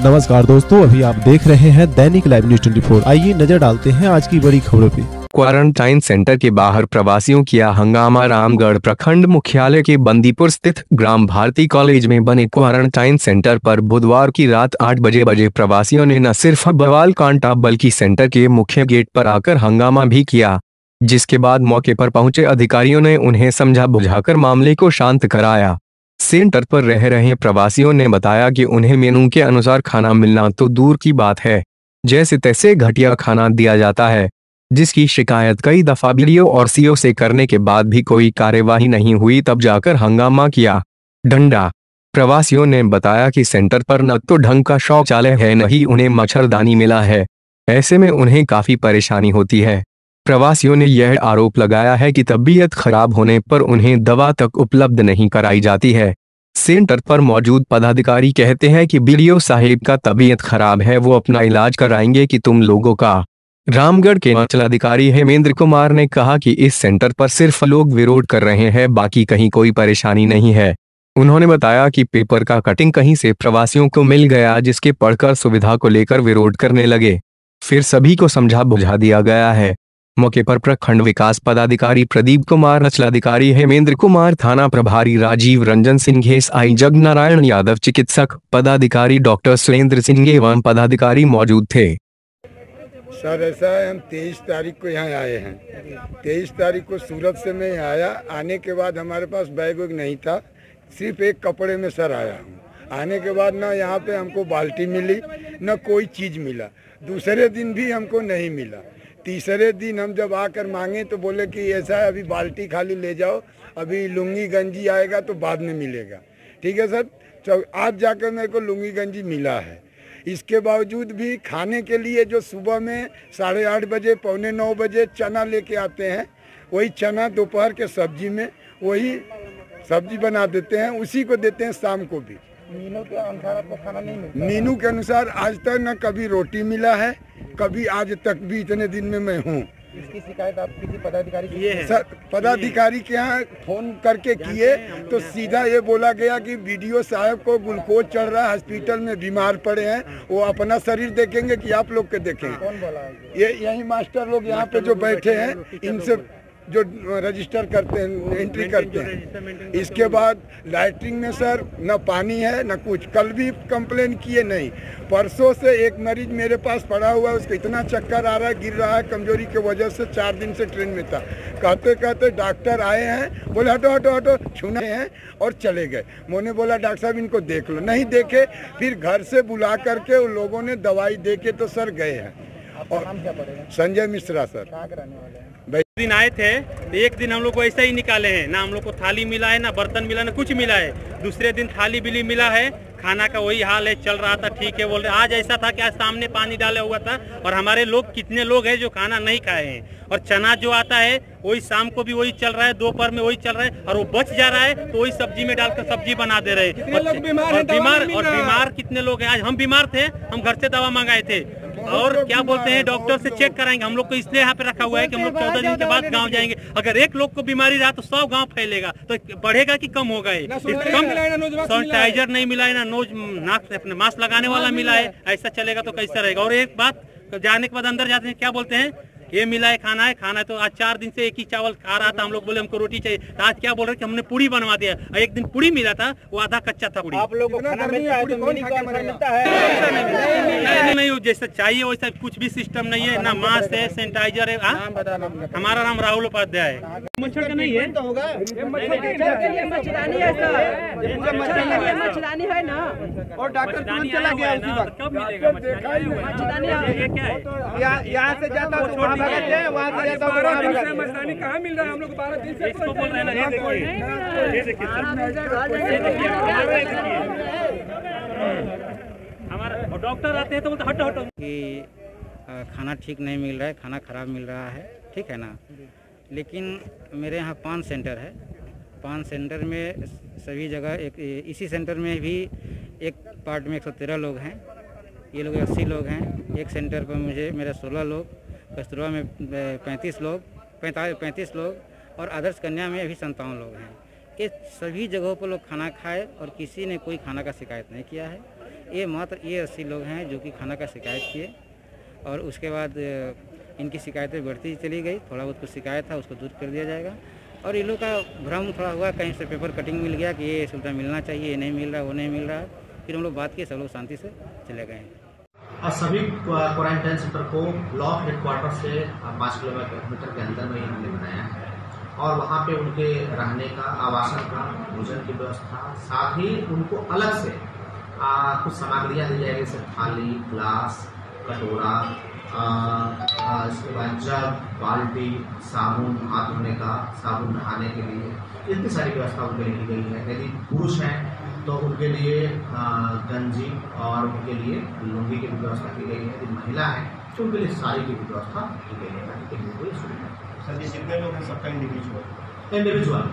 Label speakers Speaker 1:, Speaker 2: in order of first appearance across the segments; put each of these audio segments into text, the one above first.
Speaker 1: नमस्कार दोस्तों, अभी आप देख रहे हैं दैनिक लाइव न्यूज़ 24 आइए नज़र डालते हैं आज की बड़ी खबरों पे।
Speaker 2: क्वारंटाइन सेंटर के बाहर प्रवासियों किया हंगामा रामगढ़ प्रखंड मुख्यालय के बंदीपुर स्थित ग्राम भारती कॉलेज में बने क्वारंटाइन सेंटर पर बुधवार की रात आठ बजे बजे प्रवासियों ने न सिर्फ़ बवाल कांटा बल्कि सेंटर के मुख्य गेट पर आकर हंगामा भी किया, जिसके बाद मौके पर पहुँचे अधिकारियों ने उन्हें समझा बुझाकर मामले को शांत कराया। सेंटर पर रह रहे प्रवासियों ने बताया कि उन्हें मेनू के अनुसार खाना मिलना तो दूर की बात है। जैसे तैसे घटिया खाना दिया जाता है, जिसकी शिकायत कई दफ़ा बीडीओ और सीओ से करने के बाद भी कोई कार्यवाही नहीं हुई तब जाकर हंगामा किया। डंडा। प्रवासियों ने बताया कि सेंटर पर न तो ढंग का शौचालय है, न ही उन्हें मच्छरदानी मिला है। ऐसे में उन्हें काफ़ी परेशानी होती है। प्रवासियों ने यह आरोप लगाया है कि तबीयत खराब होने पर उन्हें दवा तक उपलब्ध नहीं कराई जाती है। सेंटर पर मौजूद पदाधिकारी कहते हैं कि बीडीओ साहिब का तबीयत खराब है, वो अपना इलाज कराएँगे कि तुम लोगों का। रामगढ़ के अंचलाधिकारी हेमेंद्र कुमार ने कहा कि इस सेंटर पर सिर्फ़ लोग विरोध कर रहे हैं, बाकी कहीं कोई परेशानी नहीं है। उन्होंने बताया कि पेपर का कटिंग कहीं से प्रवासियों को मिल गया, जिसके पढ़कर सुविधा को लेकर विरोध करने लगे। फिर सभी को समझा बुझा दिया गया है। मौके पर प्रखंड विकास पदाधिकारी प्रदीप कुमार अंचलाधिकारी हेमेंद्र कुमार, थाना प्रभारी राजीव रंजन सिंह आई जग नारायण यादव, चिकित्सक पदाधिकारी डॉक्टर सुरेंद्र सिंह एवं पदाधिकारी मौजूद थे।
Speaker 3: सर, ऐसा है, हम तेईस तारीख को यहाँ आए हैं। तेईस तारीख को सूरत से मैं आया। आने के बाद हमारे पास बैग वैग नहीं था। सिर्फ़ एक कपड़े में सर आया हूँ। आने के बाद ना यहाँ पे हमको बाल्टी मिली, न कोई चीज़ मिला। दूसरे दिन भी हमको नहीं मिला। तीसरे दिन हम जब आकर मांगे तो बोले कि ऐसा है अभी बाल्टी खाली ले जाओ अभी लुंगी गंजी आएगा तो बाद में मिलेगा। ठीक है सर? तो आज जाकर मेरे को लुंगी गंजी मिला है। इसके बावजूद भी खाने के लिए जो सुबह में साढ़े आठ बजे पौने नौ बजे चना लेके आते हैं वही चना दोपहर के सब्ज़ी में वही सब्ज़ी बना देते हैं उसी को देते हैं शाम को भी।
Speaker 4: मीनू के अनुसार आपको खाना नहीं मिलता?
Speaker 3: मीनू के अनुसार आज तक न कभी रोटी मिला है कभी आज तक भी इतने दिन में मैं हूँ।
Speaker 4: इसकी शिकायत आप किसी पदाधिकारी की
Speaker 3: सर पदाधिकारी के यहाँ फ़ोन करके किए तो सीधा ये बोला गया कि वीडियो साहब को ग्लूकोज चढ़ रहा है हॉस्पिटल में बीमार पड़े हैं वो अपना शरीर देखेंगे कि आप लोग के देखें।
Speaker 4: कौन बोला
Speaker 3: ये यही मास्टर लोग यहाँ पे जो बैठे हैं इनसे जो रजिस्टर करते हैं एंट्री करते हैं। इसके बाद लाइटिंग में सर न पानी है न कुछ। कल भी कंप्लेन किए नहीं। परसों से एक मरीज़ मेरे पास पड़ा हुआ है उसको इतना चक्कर आ रहा है गिर रहा है कमज़ोरी की वजह से चार दिन से ट्रेन में था। कहते कहते डॉक्टर आए हैं बोले हटो हटो हटो। छूने हैं और चले गए। मैंने बोला डॉक्टर साहब इनको देख लो। नहीं देखे फिर घर से बुला करके उन लोगों ने दवाई दे के तो सर गए हैं।
Speaker 4: आपका नाम क्या पड़ेगा?
Speaker 3: संजय मिश्रा सर।
Speaker 4: हैं?
Speaker 5: दिन आए थे तो एक दिन हम लोग को ऐसा ही निकाले हैं। ना हम लोग को थाली मिला है ना बर्तन मिला ना कुछ मिला है। दूसरे दिन थाली बिली मिला है खाना का वही हाल है चल रहा था ठीक है बोल रहे आज ऐसा था कि आज सामने पानी डाला हुआ था और हमारे लोग कितने लोग हैं जो खाना नहीं खाए हैं। और चना जो आता है वही शाम को भी वही चल रहा है दोपहर में वही चल रहा है और वो बच जा रहा है तो वही सब्ज़ी में डालकर सब्ज़ी बना दे रहे हैं। और बीमार और बीमार कितने लोग हैं? आज हम बीमार थे हम घर से दवा मंगाए थे। और क्या बोलते हैं डॉक्टर से चेक कराएँगे। हम लोग को इसलिए यहाँ पे रखा हुआ है कि हम लोग चौदह दिन के बाद गाँव जाएँगे। अगर एक लोग को बीमारी रहा तो सौ गाँव फैलेगा तो बढ़ेगा कि कम होगा ये? कम सैनिटाइजर नहीं मिला है ना नोज़ नाक अपने मास्क लगाने वाला मिला है। ऐसा चलेगा तो कैसा रहेगा? और एक बात जाने के बाद अंदर जाते हैं क्या बोलते हैं? ये मिला है खाना है खाना है तो आज चार दिन से एक ही चावल खा रहा था हम लोग बोले हमको रोटी चाहिए। तो आज क्या बोल रहे कि हमने पूरी बनवा दिया एक दिन पूरी मिला था वो आधा कच्चा था पूड़ी।
Speaker 4: आप लोग को खाना मिलता है तो है?
Speaker 5: नहीं जैसा चाहिए वैसा कुछ भी सिस्टम नहीं है ना मास्क है सैनिटाइजर है हाँ? हमारा नाम राहुल उपाध्याय है। मच्छर का नहीं है।
Speaker 4: तो
Speaker 6: है सर। मच्छरदानी है। ना।
Speaker 4: और डॉक्टर तुरंत चला गया उसी वक्त।
Speaker 5: कब मिलेगा ये क्या है?
Speaker 4: यहाँ यहाँ से जाता
Speaker 5: कहाँ मिल रहा है? हम लोग बारह दिन से बोल रहे हैं। ना ये देखिए ये देखिए ये देखिए हमारा डॉक्टर आते हैं तो बोलते हटो हटो।
Speaker 7: कि खाना ठीक नहीं मिल रहा है खाना खराब मिल रहा है ठीक है ना? लेकिन मेरे यहाँ पान सेंटर है। पान सेंटर में सभी जगह एक इसी सेंटर में भी एक पार्ट में 113 लोग हैं। ये लोग अस्सी लोग हैं। एक सेंटर पर मुझे मेरा 16 लोग। कस्तूरबा में पैंतीस लोग पैंतालीस पैंतीस लोग और आदर्श कन्या में अभी संतावन लोग हैं। ये सभी जगहों पर लोग खाना खाए और किसी ने कोई खाना का शिकायत नहीं किया है। ये मात्र ये अस्सी लोग हैं जो कि खाना का शिकायत किए और उसके बाद इनकी शिकायतें बढ़ती चली गई। थोड़ा बहुत कुछ शिकायत था, उसको दूर कर दिया जाएगा। और इन लोग का भ्रम थोड़ा हुआ, कहीं से पेपर कटिंग मिल गया कि ये सुविधा मिलना चाहिए, ये नहीं मिल रहा, वो नहीं मिल रहा। फिर हम लोग बात किए, सब लोग शांति से चले गए।
Speaker 8: और सभी क्वारंटाइन सेंटर को ब्लॉक हेडक्वार्टर से पाँच किलोमीटर के अंदर में ही हमने बनाया है। और वहाँ पे उनके रहने का आवासन का भोजन की व्यवस्था साथ ही उनको अलग से आ, कुछ सामग्रियाँ दी जाएगी जैसे थाली ग्लास कटोरा इसके बाद जग बाल्टी साबुन हाथ धोने का साबुन नहाने के लिए। इतनी सारी व्यवस्था उनके लिए की गई है। यदि पुरुष हैं तो उनके लिए गंजी और उनके लिए लुंगी की व्यवस्था की गई है। यदि महिला है तो उनके लिए साड़ी की व्यवस्था की गई है ताकि कोई सुविधा
Speaker 9: सर ये जितने लोग हैं सबका इंडिविजुअल
Speaker 8: इंडिविजुअल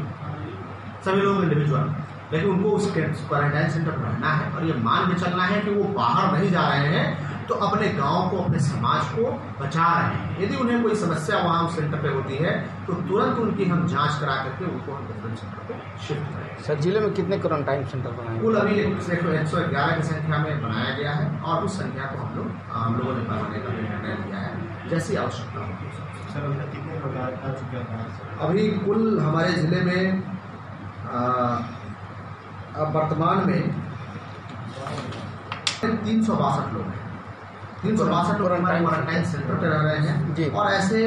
Speaker 8: सभी लोग इंडिविजुअल लेकिन उनको उस क्वारंटाइन सेंटर में रहना है और ये मान के चलना है कि वो बाहर नहीं जा रहे हैं तो अपने गाँव को अपने समाज को बचा रहे हैं। यदि उन्हें कोई समस्या वहाँ उस सेंटर पे होती है तो तुरंत उनकी हम जाँच करा करके उनको हम डिफरेंट सेंटर पे शिफ्ट करें
Speaker 10: सर ज़िले में कितने क्वारंटाइन सेंटर बनाए?
Speaker 8: कुल अभी एक सौ ग्यारह की संख्या में बनाया गया है और उस संख्या को हम लोग हम लोगों ने बनाने का भी निर्णय लिया है जैसी आवश्यकता होगी
Speaker 9: सर अभी तक कितने प्रकार आ चुके
Speaker 8: अभी कुल हमारे ज़िले में अब वर्तमान में तीन सौ बासठ लोग हैं। तीन सौ बासठ लोग हमारे क्वारंटाइन सेंटर पर रह रहे
Speaker 10: जी।
Speaker 8: हैं और ऐसे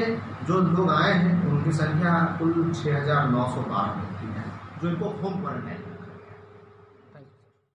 Speaker 8: जो लोग आए हैं उनकी संख्या कुल छः हज़ार नौ सौ बारह व्यक्ति है जो इनको होम क्वारंटाइन